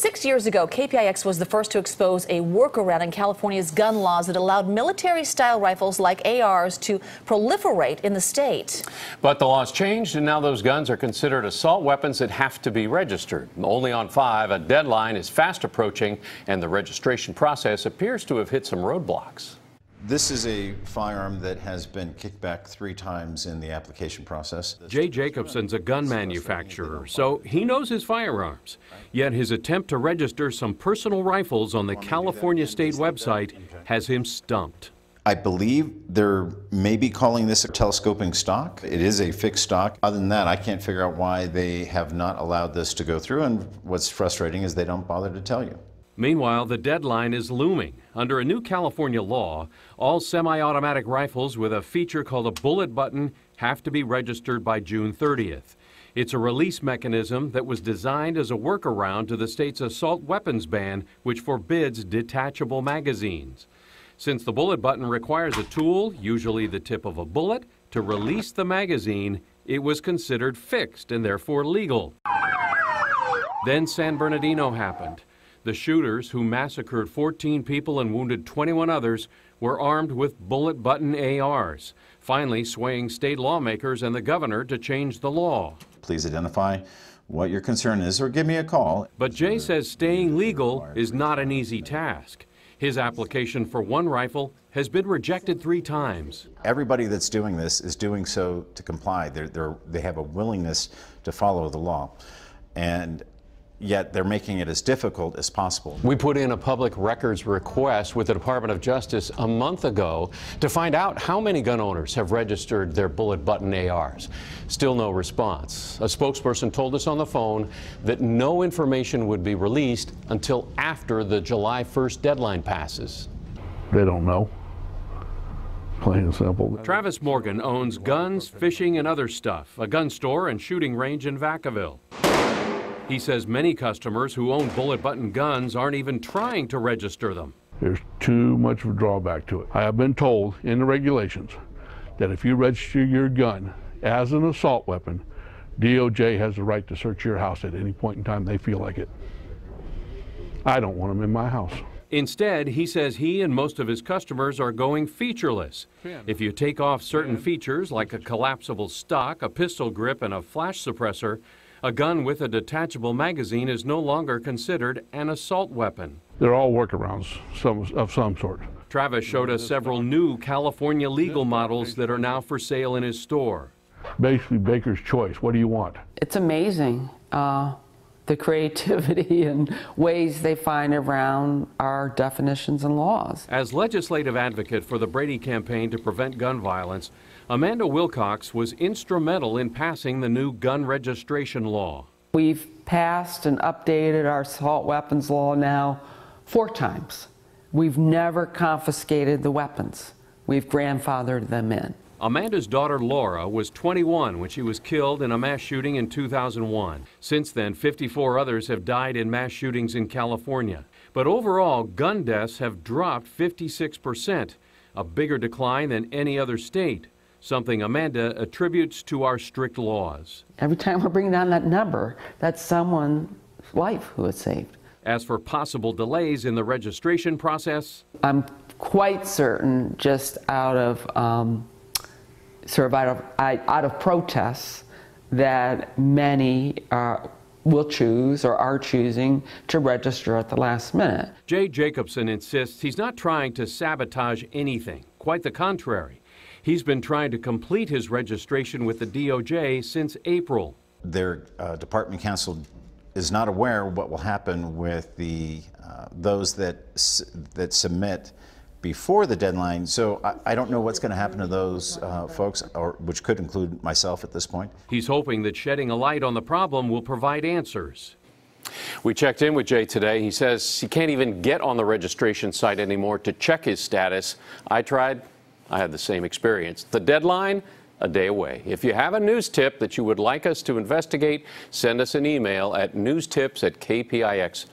Six years ago, KPIX was the first to expose a workaround in California's gun laws that allowed military style rifles like ARs to proliferate in the state. But the laws changed, and now those guns are considered assault weapons that have to be registered. Only on five, a deadline is fast approaching, and the registration process appears to have hit some roadblocks. This is a firearm that has been kicked back three times in the application process. Jay Jacobson's a gun manufacturer, so he knows his firearms. Yet his attempt to register some personal rifles on the California state website has him stumped. I believe they're maybe calling this a telescoping stock. It is a fixed stock. Other than that, I can't figure out why they have not allowed this to go through, and what's frustrating is they don't bother to tell you. Meanwhile, the deadline is looming. Under a new California law, all semi automatic rifles with a feature called a bullet button have to be registered by June 30th. It's a release mechanism that was designed as a workaround to the state's assault weapons ban, which forbids detachable magazines. Since the bullet button requires a tool, usually the tip of a bullet, to release the magazine, it was considered fixed and therefore legal. Then San Bernardino happened. The shooters, who massacred 14 people and wounded 21 others, were armed with bullet button ARs, finally swaying state lawmakers and the governor to change the law. Please identify what your concern is or give me a call. But Jay says staying legal is not an easy task. His application for one rifle has been rejected three times. Everybody that's doing this is doing so to comply. They're, they're, they have a willingness to follow the law. And yet they're making it as difficult as possible. We put in a public records request with the Department of Justice a month ago to find out how many gun owners have registered their bullet button ARs. Still no response. A spokesperson told us on the phone that no information would be released until after the July 1st deadline passes. They don't know. Plain and simple. Travis Morgan owns Guns, Fishing, and Other Stuff, a gun store and shooting range in Vacaville. He says many customers who own bullet button guns aren't even trying to register them. There's too much of a drawback to it. I have been told in the regulations that if you register your gun as an assault weapon, DOJ has the right to search your house at any point in time they feel like it. I don't want them in my house. Instead, he says he and most of his customers are going featureless. If you take off certain features like a collapsible stock, a pistol grip, and a flash suppressor, a gun with a detachable magazine is no longer considered an assault weapon. They're all workarounds some, of some sort. Travis showed us several new California legal models that are now for sale in his store. Basically, Baker's choice. What do you want? It's amazing uh, the creativity and ways they find around our definitions and laws. As legislative advocate for the Brady campaign to prevent gun violence, Amanda Wilcox was instrumental in passing the new gun registration law. We've passed and updated our assault weapons law now four times. We've never confiscated the weapons. We've grandfathered them in. Amanda's daughter Laura was 21 when she was killed in a mass shooting in 2001. Since then, 54 others have died in mass shootings in California. But overall, gun deaths have dropped 56 percent, a bigger decline than any other state something Amanda attributes to our strict laws. Every time we're bringing down that number, that's someone's life who is saved. As for possible delays in the registration process, I'm quite certain, just out of um, sort of out of out of protests, that many uh, will choose or are choosing to register at the last minute. Jay Jacobson insists he's not trying to sabotage anything. Quite the contrary. He's been trying to complete his registration with the DOJ since April. Their uh, department counsel is not aware what will happen with the uh, those that that submit before the deadline. So I, I don't know what's going to happen to those uh, folks, or which could include myself at this point. He's hoping that shedding a light on the problem will provide answers. We checked in with Jay today. He says he can't even get on the registration site anymore to check his status. I tried, I had the same experience. The deadline, a day away. If you have a news tip that you would like us to investigate, send us an email at newstips at kpix.com.